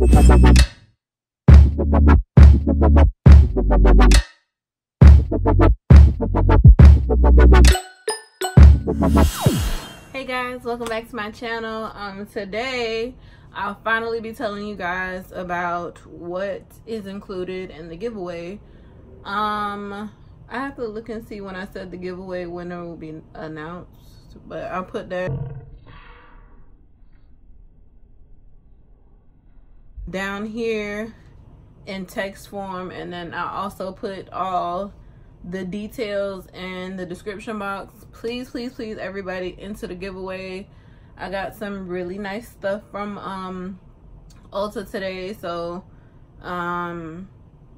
Hey guys, welcome back to my channel. Um, today I'll finally be telling you guys about what is included in the giveaway. Um, I have to look and see when I said the giveaway winner will be announced, but I'll put that down here in text form and then I also put all the details in the description box. Please please please everybody into the giveaway. I got some really nice stuff from um ulta today so um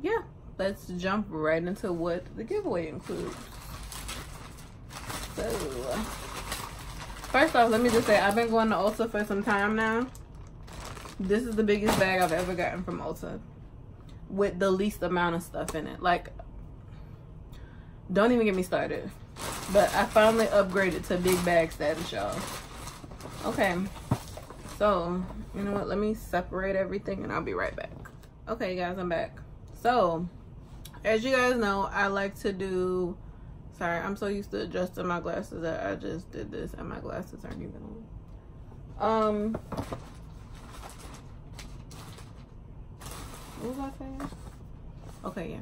yeah let's jump right into what the giveaway includes. So first off let me just say i've been going to ulta for some time now this is the biggest bag i've ever gotten from ulta with the least amount of stuff in it like don't even get me started. But I finally upgraded to big bag status, y'all. Okay. So, you know what? Let me separate everything and I'll be right back. Okay, guys, I'm back. So, as you guys know, I like to do... Sorry, I'm so used to adjusting my glasses that I just did this and my glasses aren't even on. Um... What was I saying? Okay, yeah.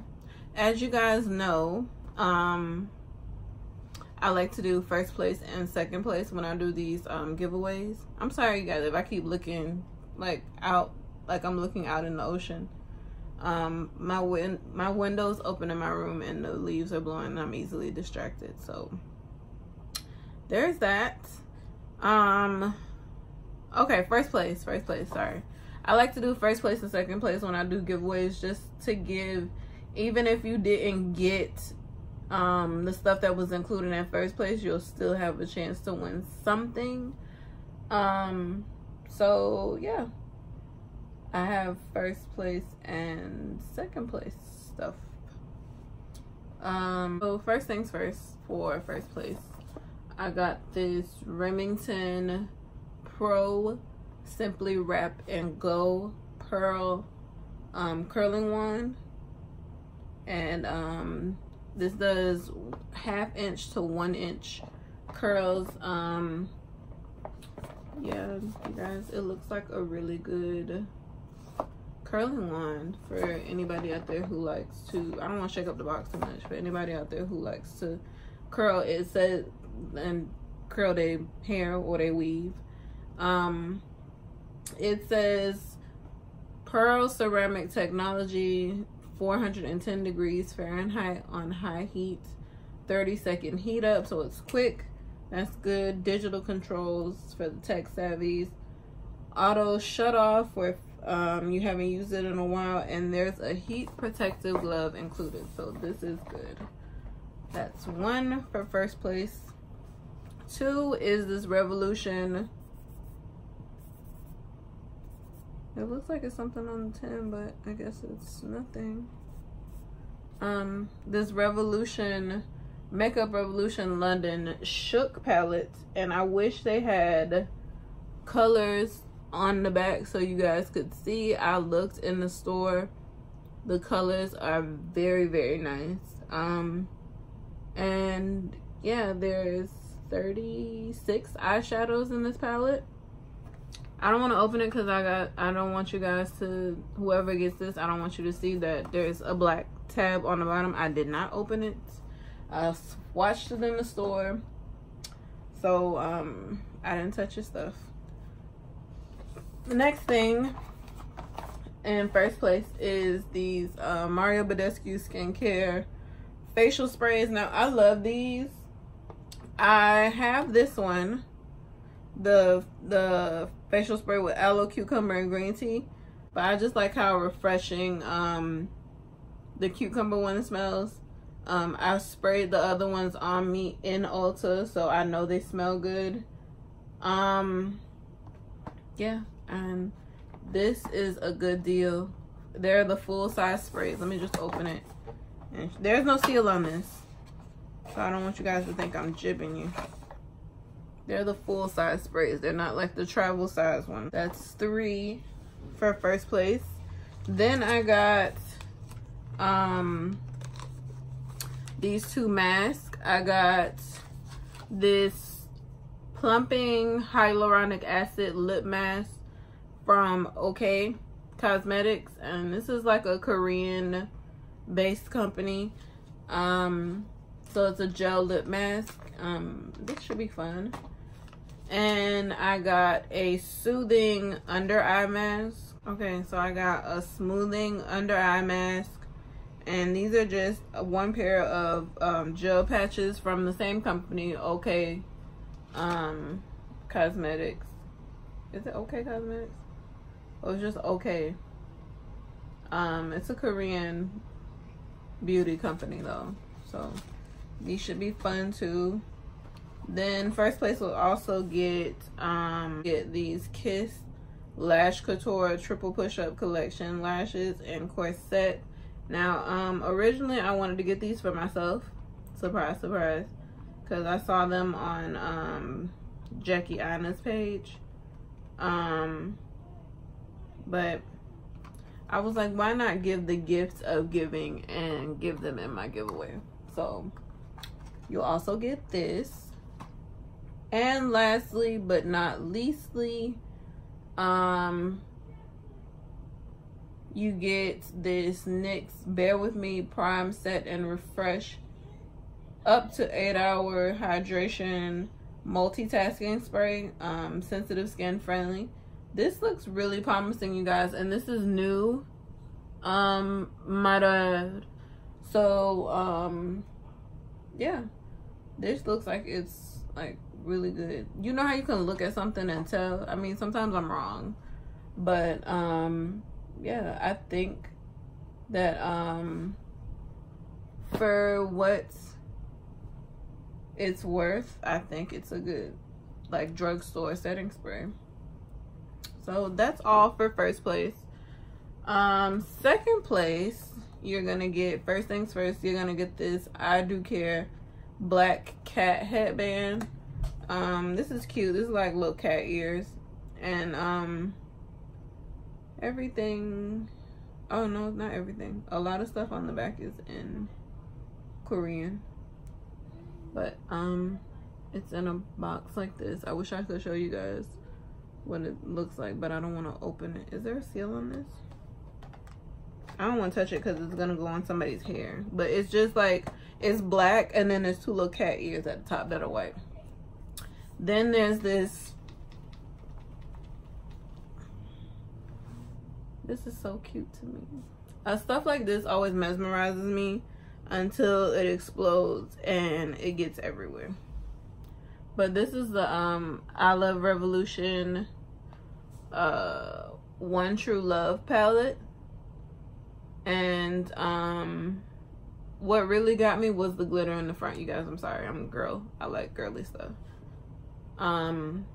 As you guys know, um I like to do first place and second place when I do these um giveaways. I'm sorry you guys if I keep looking like out like I'm looking out in the ocean. Um my win my windows open in my room and the leaves are blowing and I'm easily distracted. So there's that. Um okay, first place, first place, sorry. I like to do first place and second place when I do giveaways just to give even if you didn't get um, the stuff that was included in first place, you'll still have a chance to win something. Um, so yeah, I have first place and second place stuff. Um, so first things first for first place, I got this Remington Pro Simply Wrap and Go Pearl um, curling wand. And um, this does half inch to one inch curls um yeah you guys it looks like a really good curling wand for anybody out there who likes to i don't want to shake up the box too much but anybody out there who likes to curl it says and curl their hair or they weave um it says pearl ceramic technology 410 degrees Fahrenheit on high heat, 30 second heat up, so it's quick. That's good. Digital controls for the tech savvies. Auto shut off if um, you haven't used it in a while, and there's a heat protective glove included, so this is good. That's one for first place. Two is this Revolution It looks like it's something on the tin, but I guess it's nothing. Um, this Revolution, Makeup Revolution London Shook palette. And I wish they had colors on the back so you guys could see. I looked in the store. The colors are very, very nice. Um, and yeah, there's 36 eyeshadows in this palette I don't want to open it because I got I don't want you guys to whoever gets this I don't want you to see that there's a black tab on the bottom. I did not open it. I swatched it in the store. So um I didn't touch your stuff. The next thing in first place is these uh, Mario Badescu skincare facial sprays. Now I love these. I have this one. The the facial spray with aloe, cucumber, and green tea. But I just like how refreshing um, the cucumber one smells. Um, I sprayed the other ones on me in Ulta, so I know they smell good. Um, yeah, and this is a good deal. They're the full size sprays. Let me just open it. There's no seal on this, so I don't want you guys to think I'm jibbing you. They're the full size sprays. They're not like the travel size one. That's three for first place. Then I got um these two masks. I got this plumping hyaluronic acid lip mask from OK Cosmetics and this is like a Korean based company. Um so it's a gel lip mask. Um this should be fun. And I got a soothing under eye mask. Okay, so I got a smoothing under eye mask. And these are just one pair of um, gel patches from the same company okay um, cosmetics. Is it okay cosmetics? Oh it's just okay um, it's a korean beauty company though. So these should be fun too then first place will also get um get these kiss lash couture triple push-up collection lashes and corset now, um, originally I wanted to get these for myself. Surprise, surprise. Because I saw them on um, Jackie Aina's page. Um, but I was like, why not give the gifts of giving and give them in my giveaway? So, you'll also get this. And lastly, but not leastly, um, you get this NYX Bear With Me Prime Set and Refresh up to 8 hour hydration multitasking spray, um, sensitive skin friendly. This looks really promising, you guys, and this is new. Um, my dad. So, um, yeah, this looks like it's like really good. You know how you can look at something and tell? I mean, sometimes I'm wrong, but um, yeah, I think that um for what it's worth, I think it's a good like drugstore setting spray. So that's all for first place. Um second place, you're gonna get first things first, you're gonna get this I Dew Care black cat headband. Um this is cute. This is like little cat ears. And um everything oh no not everything a lot of stuff on the back is in korean but um it's in a box like this i wish i could show you guys what it looks like but i don't want to open it is there a seal on this i don't want to touch it because it's gonna go on somebody's hair but it's just like it's black and then there's two little cat ears at the top that are white then there's this This is so cute to me. Uh, stuff like this always mesmerizes me until it explodes and it gets everywhere. But this is the um I Love Revolution uh One True Love palette. And um what really got me was the glitter in the front, you guys. I'm sorry, I'm a girl. I like girly stuff. Um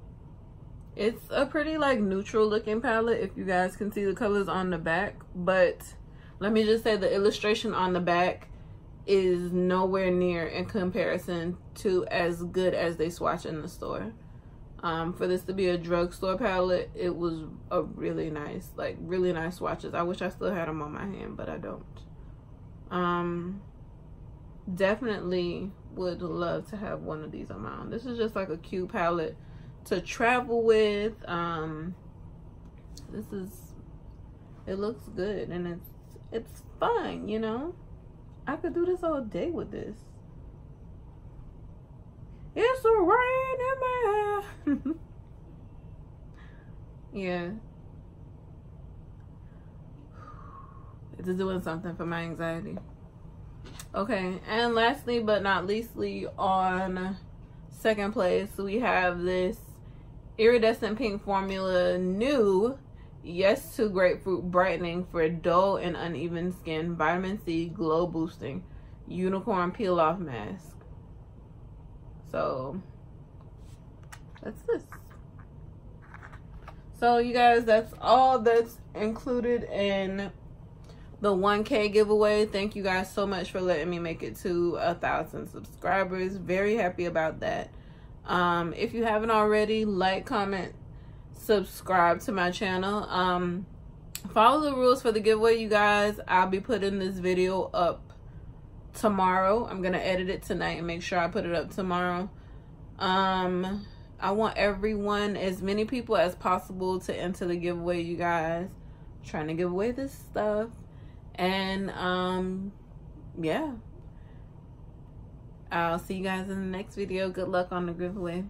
it's a pretty like neutral looking palette if you guys can see the colors on the back. But let me just say the illustration on the back is nowhere near in comparison to as good as they swatch in the store. Um, for this to be a drugstore palette, it was a really nice, like really nice swatches. I wish I still had them on my hand, but I don't. Um, definitely would love to have one of these on my own. This is just like a cute palette to travel with. Um, this is, it looks good and it's, it's fun, you know? I could do this all day with this. It's a rain man. yeah. It's doing something for my anxiety. Okay, and lastly but not leastly on second place we have this iridescent pink formula new yes to grapefruit brightening for dull and uneven skin vitamin c glow boosting unicorn peel off mask. So that's this. So you guys that's all that's included in the 1k giveaway thank you guys so much for letting me make it to a thousand subscribers very happy about that um, if you haven't already, like, comment, subscribe to my channel. Um, follow the rules for the giveaway, you guys. I'll be putting this video up tomorrow. I'm gonna edit it tonight and make sure I put it up tomorrow. Um, I want everyone, as many people as possible, to enter the giveaway, you guys. I'm trying to give away this stuff, and um, yeah. I'll see you guys in the next video. Good luck on the giveaway.